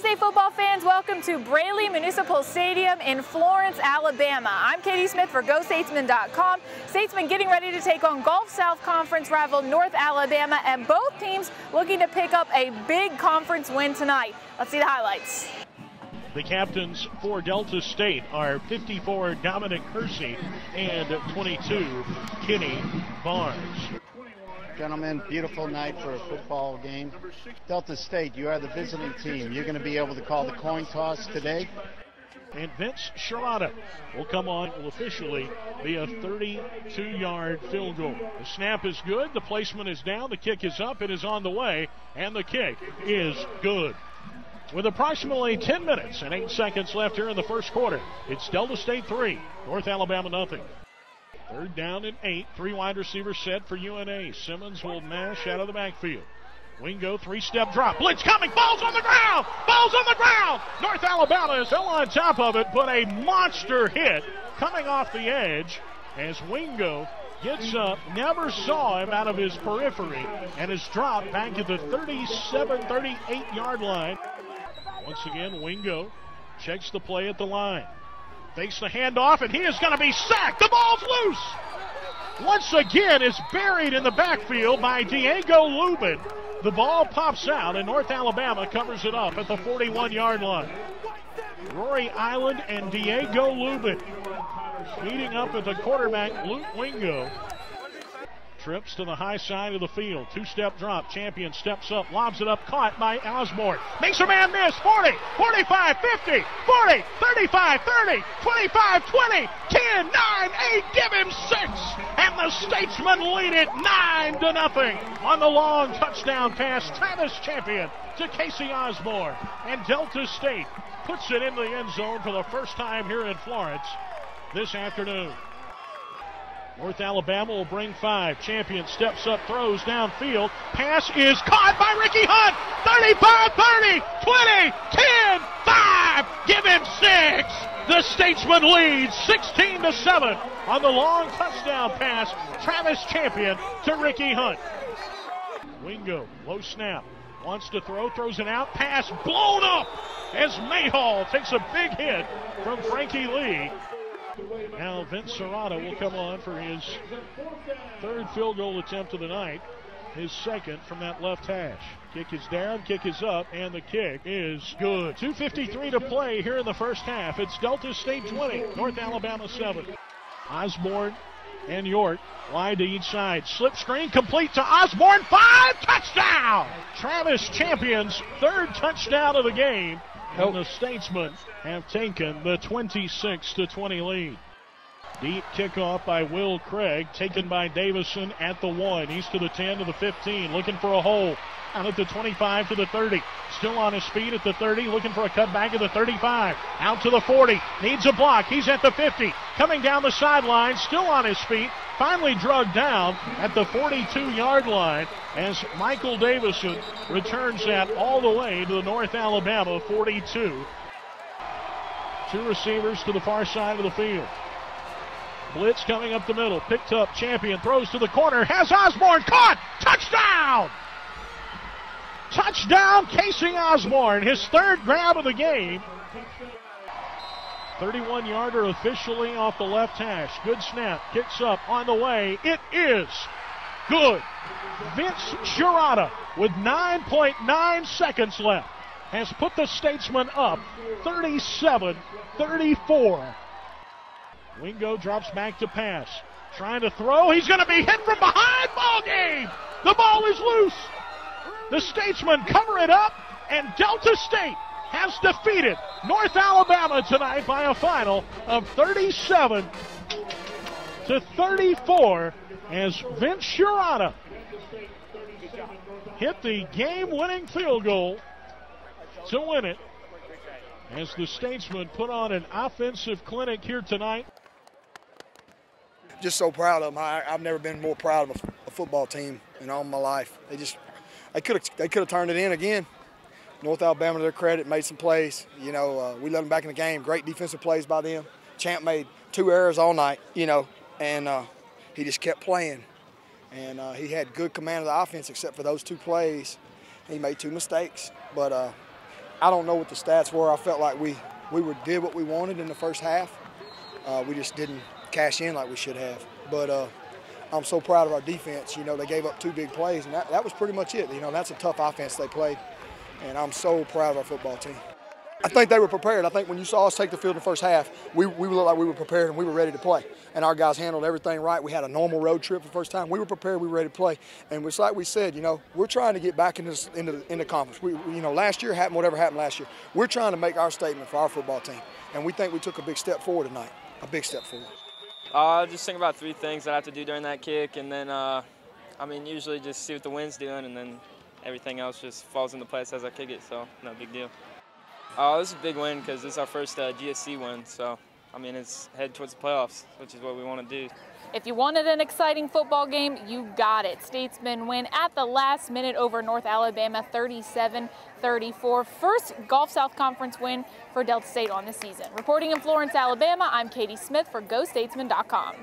State football fans, welcome to Braly Municipal Stadium in Florence, Alabama. I'm Katie Smith for GoStatesmen.com. Statesmen getting ready to take on Gulf South Conference rival North Alabama, and both teams looking to pick up a big conference win tonight. Let's see the highlights. The captains for Delta State are 54 Dominic Kersey and 22 Kenny Barnes. Gentlemen, beautiful night for a football game. Delta State, you are the visiting team. You're going to be able to call the coin toss today. And Vince Sherrata will come on, will officially be a 32 yard field goal. The snap is good, the placement is down, the kick is up, it is on the way, and the kick is good. With approximately 10 minutes and 8 seconds left here in the first quarter, it's Delta State 3, North Alabama nothing. Third down and eight. Three wide receivers set for UNA. Simmons will mash out of the backfield. Wingo, three step drop. Blitz coming. Ball's on the ground. Ball's on the ground. North Alabama is still on top of it, but a monster hit coming off the edge as Wingo gets up. Never saw him out of his periphery and is dropped back at the 37 38 yard line. Once again, Wingo checks the play at the line. Fakes the handoff, and he is going to be sacked. The ball's loose. Once again, is buried in the backfield by Diego Lubin. The ball pops out, and North Alabama covers it up at the 41 yard line. Rory Island and Diego Lubin meeting up at the quarterback, Luke Wingo. Trips to the high side of the field. Two step drop. Champion steps up, lobs it up, caught by Osborne. Makes a man miss. 40, 45, 50, 40, 35, 30, 25, 20, 10, 9, 8. Give him six. And the Statesmen lead it 9 to nothing on the long touchdown pass. Travis Champion to Casey Osborne. And Delta State puts it in the end zone for the first time here in Florence this afternoon. North Alabama will bring five. Champion steps up, throws downfield. Pass is caught by Ricky Hunt. 35, 30, 20, 10, 5. Give him six. The Statesman leads 16 to 7 on the long touchdown pass. Travis Champion to Ricky Hunt. Wingo, low snap. Wants to throw, throws it out. Pass blown up as Mayhall takes a big hit from Frankie Lee. Now Vince Serrata will come on for his third field goal attempt of the night, his second from that left hash. Kick is down, kick is up, and the kick is good. 2.53 to play here in the first half. It's Delta State 20, North Alabama 7. Osborne and York wide to each side. Slip screen complete to Osborne. Five touchdown! Travis Champions third touchdown of the game. And the Statesmen have taken the 26 to 20 lead. Deep kickoff by Will Craig, taken by Davison at the one. He's to the 10 to the 15, looking for a hole. Out at the 25 to the 30. Still on his feet at the 30, looking for a cutback at the 35. Out to the 40. Needs a block. He's at the 50. Coming down the sideline, still on his feet. Finally drugged down at the 42 yard line as Michael Davison returns that all the way to the North Alabama 42. Two receivers to the far side of the field. Blitz coming up the middle. Picked up. Champion throws to the corner. Has Osborne caught. Touchdown! Touchdown, Casey Osborne. His third grab of the game. 31 yarder officially off the left hash. Good snap. Kicks up on the way. It is good. Vince Sherrata with 9.9 seconds left has put the Statesmen up 37 34. Wingo drops back to pass. Trying to throw. He's going to be hit from behind. Ball game. The ball is loose. The Statesmen cover it up, and Delta State has defeated North Alabama tonight by a final of 37 to 34 as Vince Sherrata hit the game-winning field goal to win it as the Statesmen put on an offensive clinic here tonight. Just so proud of them. I, have never been more proud of a, a football team in all my life. They just they could have they could have turned it in again. North Alabama, to their credit, made some plays. You know, uh, we let them back in the game. Great defensive plays by them. Champ made two errors all night. You know, and uh, he just kept playing. And uh, he had good command of the offense, except for those two plays. He made two mistakes, but uh, I don't know what the stats were. I felt like we we were, did what we wanted in the first half. Uh, we just didn't cash in like we should have. But uh, I'm so proud of our defense. You know, they gave up two big plays, and that, that was pretty much it. You know, that's a tough offense they played, and I'm so proud of our football team. I think they were prepared. I think when you saw us take the field in the first half, we, we looked like we were prepared and we were ready to play. And our guys handled everything right. We had a normal road trip for the first time. We were prepared. We were ready to play. And it's like we said, you know, we're trying to get back this, into, into conference. We, you know, last year happened whatever happened last year. We're trying to make our statement for our football team. And we think we took a big step forward tonight, a big step forward. Uh, just think about three things that I have to do during that kick, and then, uh, I mean, usually just see what the wind's doing, and then everything else just falls into place as I kick it, so no big deal. Oh, this is a big win because this is our first uh, GSC win. So, I mean, it's head towards the playoffs, which is what we want to do. If you wanted an exciting football game, you got it. Statesmen win at the last minute over North Alabama 37-34. First Gulf South Conference win for Delta State on the season. Reporting in Florence, Alabama, I'm Katie Smith for GoStatesmen.com.